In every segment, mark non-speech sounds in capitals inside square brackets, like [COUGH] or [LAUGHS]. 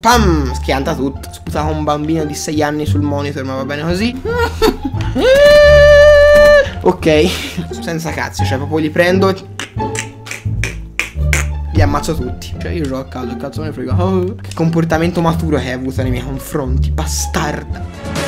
Pam! Schianta tutto. Sputava un bambino di 6 anni sul monitor, ma va bene così. ok, senza cazzo, cioè proprio li prendo e li ammazzo tutti. Cioè io gioco a caso, cazzo me ne frega. Oh, che comportamento maturo che hai avuto nei miei confronti, bastarda.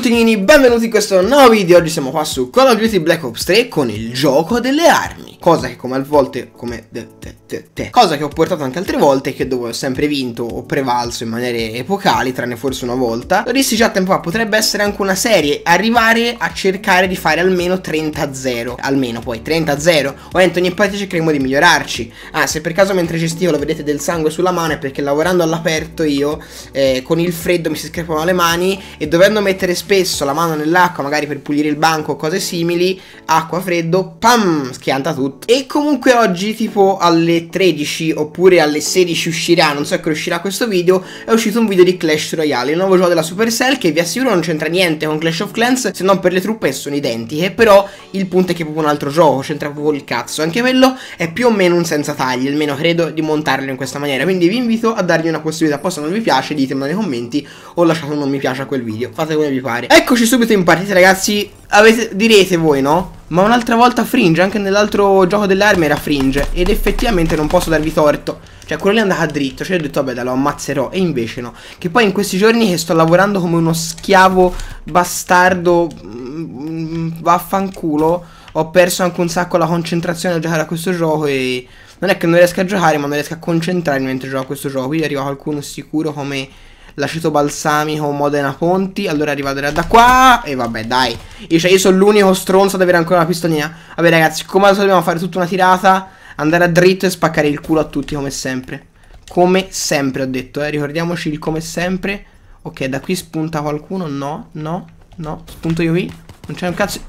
Tutti benvenuti in questo nuovo video, oggi siamo qua su Call of Duty Black Ops 3 con il gioco delle armi Cosa che come al volte, come te, te, te, cosa che ho portato anche altre volte che dove ho sempre vinto o prevalso in maniere epocali, tranne forse una volta Lo dissi già tempo fa, potrebbe essere anche una serie, arrivare a cercare di fare almeno 30-0 Almeno poi 30-0, ovviamente ogni partita cercheremo di migliorarci Ah, se per caso mentre gestivo lo vedete del sangue sulla mano è perché lavorando all'aperto io eh, con il freddo mi si screpano le mani e dovendo mettere spesso la mano nell'acqua, magari per pulire il banco o cose simili, acqua freddo, pam, schianta tutto. E comunque oggi tipo alle 13 oppure alle 16 uscirà, non so che uscirà questo video, è uscito un video di Clash Royale, il nuovo gioco della Supercell che vi assicuro non c'entra niente con Clash of Clans se non per le truppe sono identiche, però il punto è che è proprio un altro gioco, c'entra proprio il cazzo, anche quello è più o meno un senza tagli, almeno credo di montarlo in questa maniera, quindi vi invito a dargli una possibilità, poi se non vi piace ditemelo nei commenti o lasciate un non mi piace a quel video, fate come vi pare. Eccoci subito in partita ragazzi Avete, direte voi no? Ma un'altra volta Fringe, anche nell'altro gioco delle armi era Fringe Ed effettivamente non posso darvi torto. Cioè quello lì è andato dritto Cioè ho detto vabbè lo ammazzerò. E invece no. Che poi in questi giorni che sto lavorando come uno schiavo bastardo mm, Vaffanculo Ho perso anche un sacco la concentrazione a giocare a questo gioco E non è che non riesco a giocare ma non riesco a concentrarmi mentre gioco a questo gioco. Quindi arriva qualcuno sicuro come l'aceto balsamico Modena Ponti. Allora arrivate da qua. E vabbè, dai. Io, cioè, io sono l'unico stronzo ad avere ancora una pistolina. Vabbè, ragazzi, come al dobbiamo fare tutta una tirata. Andare a dritto e spaccare il culo a tutti, come sempre. Come sempre, ho detto, eh. Ricordiamoci il come sempre. Ok, da qui spunta qualcuno. No, no, no. Spunto io qui. Non c'è un cazzo.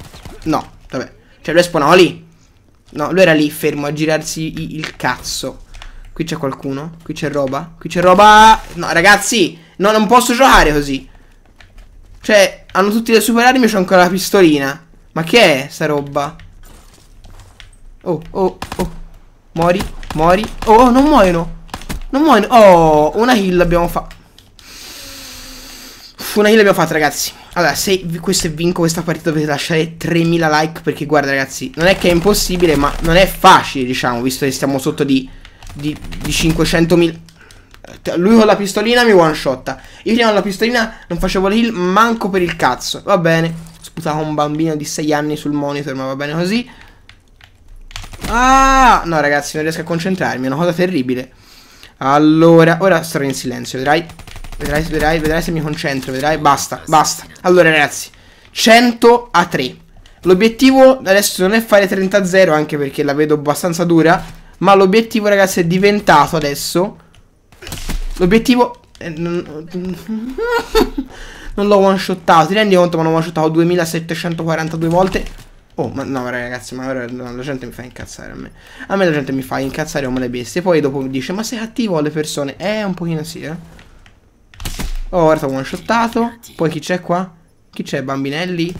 No, vabbè. Cioè, lui spawnava lì. No, lui era lì fermo a girarsi il cazzo. Qui c'è qualcuno? Qui c'è roba? Qui c'è roba? No, ragazzi, no, non posso giocare così. Cioè, hanno tutti le super armi e c'ho ancora la pistolina. Ma che è sta roba? Oh, oh, oh. Muori, muori. Oh, non muoiono. Non muoiono. Oh, una kill abbiamo fatto. Una kill abbiamo fatto, ragazzi. Allora, se questo vinco questa partita dovete lasciare 3000 like perché guarda, ragazzi, non è che è impossibile, ma non è facile, diciamo, visto che stiamo sotto di di, di 500.000 lui con la pistolina mi one shotta Io prima con la pistolina non facevo heal manco per il cazzo. Va bene. Sputava un bambino di 6 anni sul monitor ma va bene così. Ah! No ragazzi non riesco a concentrarmi È una cosa terribile. Allora Ora starò in silenzio vedrai? Vedrai, vedrai, vedrai se mi concentro Vedrai? Basta Basta. Allora ragazzi 100 a 3 L'obiettivo adesso non è fare 30 a 0 Anche perché la vedo abbastanza dura ma l'obiettivo, ragazzi, è diventato adesso. L'obiettivo. Eh, [LAUGHS] non, l'ho one shottato. Ti rendi conto? Ma l'ho one shottato 2742 volte. Oh, ma no, ragazzi, ma la gente mi fa incazzare a me. A me la gente mi fa incazzare come le bestie. Poi dopo mi dice, ma sei cattivo alle persone? Eh, un pochino sì, eh. Oh, t'ho one shottato. Poi chi c'è qua? Chi c'è? Bambinelli?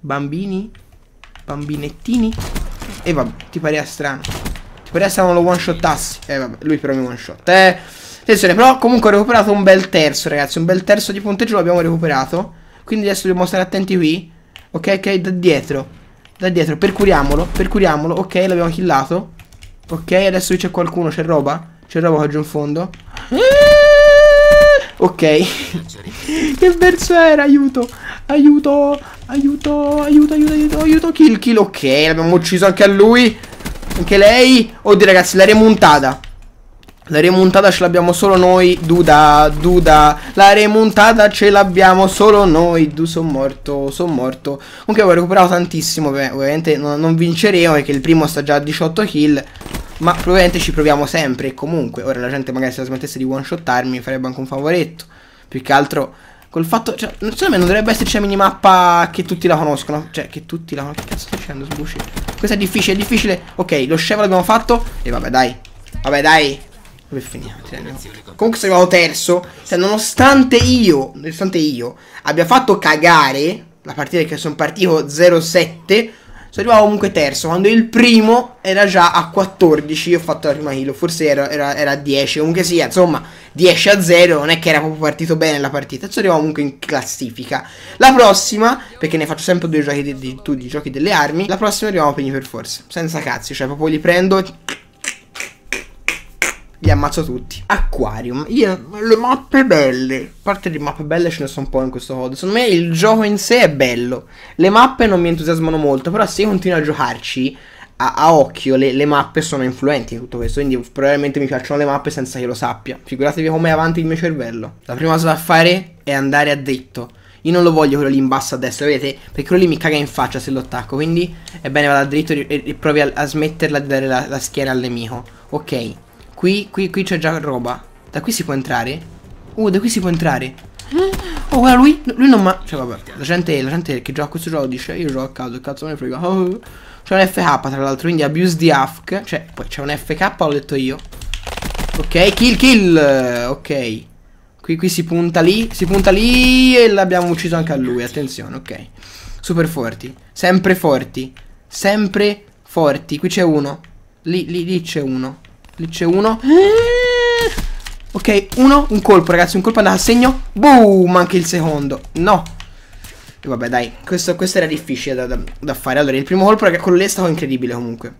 Bambini? Bambinettini? E vabbè, ti parea strano. Ti parea strano lo one shotassi. Eh vabbè, lui però mi one shot. Eh. Attenzione, però comunque ho recuperato un bel terzo, ragazzi. Un bel terzo di punteggio l'abbiamo recuperato. Quindi adesso dobbiamo stare attenti qui. Ok, ok, da dietro. Da dietro, percuriamolo, percuriamolo. Ok, l'abbiamo killato. Ok, adesso qui c'è qualcuno, c'è roba. C'è roba qua giù in fondo. Ok. [LAUGHS] che verso era? Aiuto. Aiuto. Aiuto. Aiuto, aiuto, aiuto, aiuto. Kill, kill. Ok, l'abbiamo ucciso anche a lui. Anche lei. Oddio, ragazzi, la remontata. La remontata ce l'abbiamo solo noi, Duda, Duda. La remontata ce l'abbiamo solo noi. Du, sono morto, sono morto. Comunque ho recuperato tantissimo, beh, ovviamente non, non vinceremo perché il primo sta già a 18 kill. Ma probabilmente ci proviamo sempre. E comunque, ora la gente magari se la smettesse di one shottarmi mi farebbe anche un favoretto. Più che altro, col fatto. Cioè, secondo me non dovrebbe esserci la minimappa che tutti la conoscono. Cioè, che tutti la conoscono. Che cazzo stai dicendo, sbuci? Questo è difficile, è difficile. Ok, lo scemo l'abbiamo fatto. E vabbè, dai. Vabbè, dai. Dove finiamo? Comunque sono arrivato terzo. Cioè, nonostante io, nonostante io abbia fatto cagare la partita che sono partito 0-7 sono arrivato comunque terzo, quando il primo era già a 14, io ho fatto la prima kill, forse era, era, era a 10, comunque sia, insomma, 10 a 0, non è che era proprio partito bene la partita, sono arrivato comunque in classifica. La prossima, perché ne faccio sempre due giochi di, di, di, di giochi delle armi, la prossima arriviamo a Pegni per forza, senza cazzi, cioè proprio li prendo li ammazzo tutti. Aquarium. Io, le mappe belle. A parte di mappe belle ce ne sono un po' in questo modo. Secondo me il gioco in sé è bello. Le mappe non mi entusiasmano molto. Però se continuo a giocarci. A, a occhio le, le, mappe sono influenti in tutto questo. Quindi probabilmente mi piacciono le mappe senza che lo sappia. Figuratevi com'è avanti il mio cervello. La prima cosa da fare è andare a dritto. Io non lo voglio quello lì in basso a destra, vedete? Perché quello lì mi caga in faccia se lo attacco. Quindi è bene vado a dritto e, e provi a, a, smetterla di dare la, la schiena al nemico. Ok. Qui, qui, qui c'è già roba. Da qui si può entrare? Uh, da qui si può entrare. Oh, guarda lui. Lui non ma. Cioè, vabbè. La gente, la gente che gioca a questo gioco dice: Io gioco a caso, cazzo me ne frega. Oh. C'è un FK tra l'altro, quindi abuse the AFK. Cioè, poi c'è un FK, l'ho detto io. Ok, kill, kill. Ok. Qui, qui si punta lì. Si punta lì e l'abbiamo ucciso anche a lui. Attenzione, ok. Super forti. Sempre forti. Sempre forti. Qui c'è uno. Lì, lì, lì c'è uno. Lì c'è uno. Ok, uno, un colpo, ragazzi. Un colpo andato a segno. Boom, anche il secondo. No. E vabbè, dai. Questo, questo era difficile da, da, da, fare. Allora, il primo colpo, ragazzi, quello lì è stato incredibile comunque.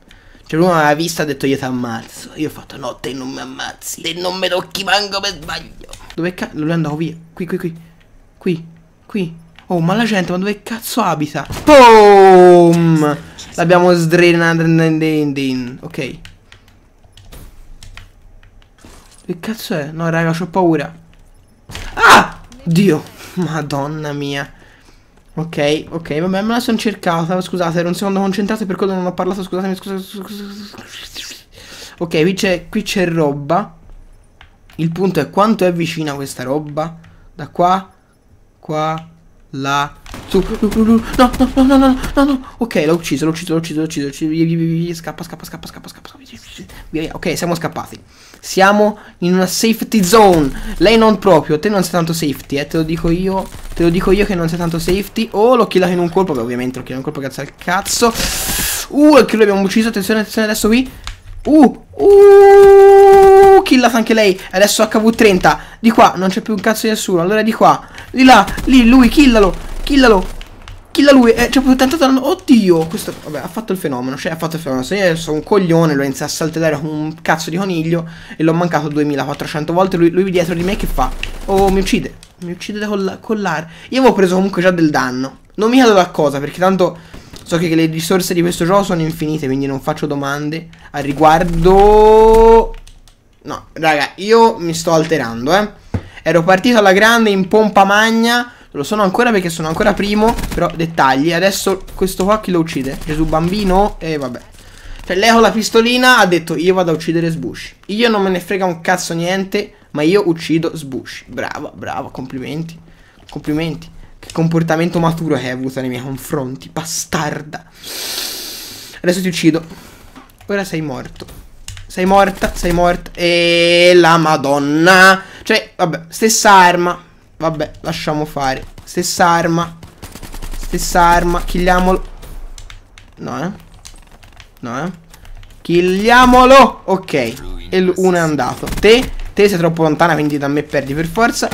Cioè, lui aveva vista e ha detto io ti ammazzo. Io ho fatto no, te non mi ammazzi. Te non mi tocchi manco per sbaglio. Dove cazzo? Lui è andato via. Qui, qui, qui. Qui, qui. Oh, ma la gente, ma dove cazzo abita? Boom! L'abbiamo sdrenato. Ok. Che cazzo è? No, raga, ho paura. Ah! Dio. [LAUGHS] Madonna mia. Ok, ok, vabbè, me la sono cercata. Scusate, ero un secondo concentrato per quello non ho parlato. Scusatemi, scusate. scusate. Ok, qui c'è, qui c'è roba. Il punto è quanto è vicina questa roba. Da qua, qua, là. Su, no, no, no, no, no, no, no. Ok, l'ho ucciso, l'ho ucciso, l'ho ucciso, l'ho ucciso. Scappa, scappa, scappa, scappa, scappa. Via, via. Ok, siamo scappati. Siamo in una safety zone. Lei non proprio, te non sei tanto safety, eh, te lo dico io. Te lo dico io che non sei tanto safety. Oh, l'ho killato in un colpo, che ovviamente l'ho killato in un colpo cazzo al cazzo. Uh, anche lui abbiamo ucciso, attenzione, attenzione adesso qui. Uh, uh, killato anche lei. Adesso HV30. Di qua non c'è più un cazzo di nessuno. Allora di qua, di là, lì, lui, killalo, killalo. Killa lui, eh, cioè, tentato Oddio, questo, vabbè, ha fatto il fenomeno, cioè, ha fatto il fenomeno. Se io sono un coglione, lo inizia a saltellare come un cazzo di coniglio e l'ho mancato 2400 volte, lui, lui dietro di me che fa? Oh, mi uccide, mi uccide da coll collare. Io avevo preso comunque già del danno. Non mi chiedo da cosa, perché tanto so che le risorse di questo gioco sono infinite, quindi non faccio domande al riguardo... No, raga, io mi sto alterando, eh. Ero partito alla grande in pompa magna lo sono ancora perché sono ancora primo Però dettagli. Adesso questo qua chi lo uccide? Gesù bambino? E vabbè. Cioè lei con la pistolina ha detto io vado a uccidere Sbushi Io non me ne frega un cazzo niente Ma io uccido Sbushi Brava, brava, complimenti. Complimenti. Che comportamento maturo hai avuto nei miei confronti Bastarda. Adesso ti uccido. Ora sei morto. Sei morta, sei morta. E la madonna. Cioè, vabbè, stessa arma Vabbè, lasciamo fare. Stessa arma. Stessa arma. Killiamolo. No, eh. No, eh. Killiamolo. Ok. E uno è andato. Te, te sei troppo lontana, quindi da me perdi per forza.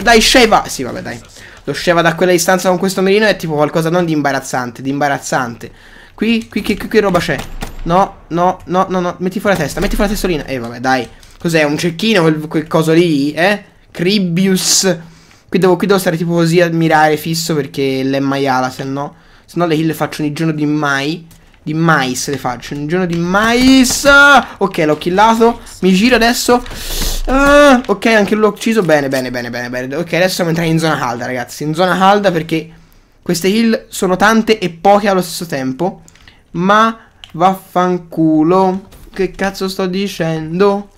Dai, Sheva. Sì, vabbè, dai. Lo Sheva da quella distanza con questo mirino è tipo qualcosa non di imbarazzante, di imbarazzante. Qui, qui, qui, qui roba c'è. No, no, no, no, no. Metti fuori la testa, metti fuori la testolina. Eh, vabbè, dai. Cos'è? Un cecchino quel, quel coso lì, eh? Cribius. Qui devo, qui devo stare tipo così a mirare fisso perché l'è maiala, se no. Se no le kill le faccio in giorno di mai. Di mais le faccio. In giorno di mais. Ok, l'ho killato. Mi giro adesso. Uh, ok, anche l'ho ucciso. Bene, bene, bene, bene, bene. Ok, adesso siamo entrati in zona calda, ragazzi. In zona calda perché queste kill sono tante e poche allo stesso tempo. Ma vaffanculo. Che cazzo sto dicendo?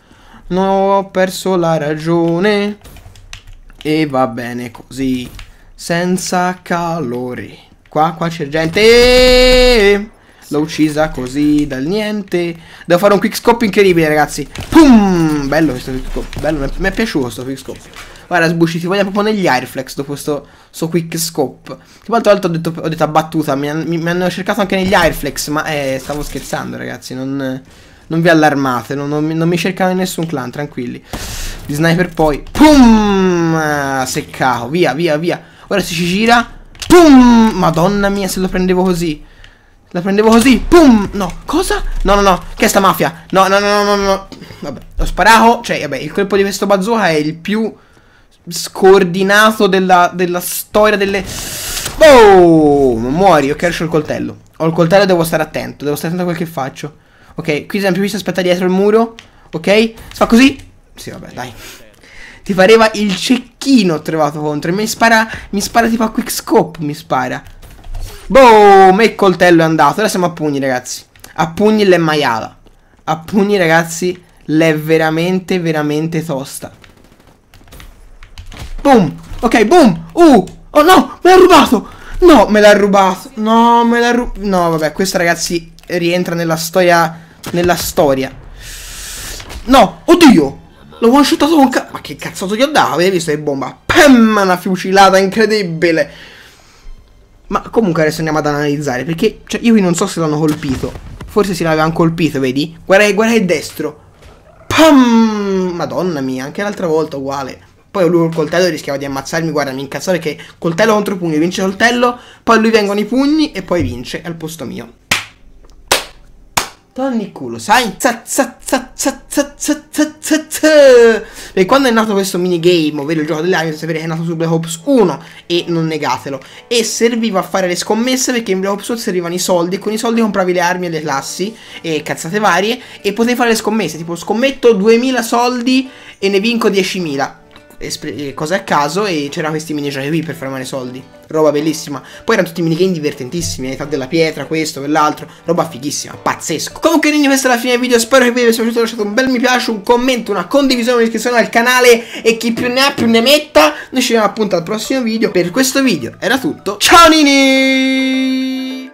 Non ho perso la ragione. E va bene così. Senza calore. Qua, qua c'è gente. L'ho uccisa così dal niente. Devo fare un quick scope incredibile, ragazzi. Pum! Bello questo quick scope. Bello, mi è piaciuto questo quick scope. Guarda, sbusci, ti voglio proprio negli airflex dopo questo, questo quick scope. Che l'altra volta ho detto, ho detto abbattuta. Mi, mi, mi, hanno cercato anche negli airflex. Ma eh, stavo scherzando, ragazzi. Non, non vi allarmate. Non, non, non mi cercano in nessun clan, tranquilli. Di sniper poi. Pum! Seccato. Via, via, via. Ora si ci gira. Pum! Madonna mia, se lo prendevo così. La prendevo così. Pum! No, cosa? No, no, no. Che è sta mafia? No, no, no, no, no, no. Vabbè, ho sparato. Cioè, vabbè, il colpo di questo bazooka è il più scordinato della, della storia delle... Boom! Muori, ok, ho il coltello. Ho il coltello e devo stare attento. Devo stare attento a quel che faccio. Ok, qui sempre qui si aspetta dietro il muro. Ok? Si fa così. Sì, vabbè, dai. Ti pareva il cecchino trovato contro. Mi spara. Mi spara tipo a quick scope. Mi spara. Boom! E il coltello è andato. Ora siamo a pugni, ragazzi. A pugni l'è maiala. A pugni, ragazzi, l'è veramente, veramente tosta. Boom! Ok, boom! Uh! Oh no! Me l'ha rubato! No, me l'ha rubato. No, me l'ha rubato. No, vabbè, questo, ragazzi, rientra nella storia. Nella storia. No! Oddio! L'ho one shotato con ca... Ma che cazzo gli ho dato? Avete visto che bomba? Pam! Una fucilata incredibile! Ma comunque adesso andiamo ad analizzare Perché cioè, io qui non so se l'hanno colpito Forse si l'avevano colpito, vedi? Guarda, guarda il destro Pam! Madonna mia, anche l'altra volta uguale poi lui col coltello rischiava di ammazzarmi, guarda, mi incazzo perché coltello contro pugno, vince coltello, poi lui vengono i pugni e poi vince al posto mio. Tonni il culo, sai? E quando è nato questo minigame, ovvero il gioco delle armi, che è nato su Black Ops 1 e non negatelo. E serviva a fare le scommesse perché in Black Ops 1 servivano i soldi con i soldi compravi le armi e le classi e cazzate varie e potevi fare le scommesse, tipo scommetto 2000 soldi e ne vinco 10.000 cose a caso e c'erano questi minigiochi qui per farmare soldi. Roba bellissima. Poi erano tutti minigame divertentissimi, età della pietra, questo, quell'altro. Roba fighissima, pazzesco. Comunque quindi questa è la fine del video, spero che vi sia piaciuto, lasciate un bel mi piace, un commento, una condivisione, un'iscrizione al canale e chi più ne ha più ne metta. Noi ci vediamo appunto al prossimo video. Per questo video era tutto. Ciao Nini!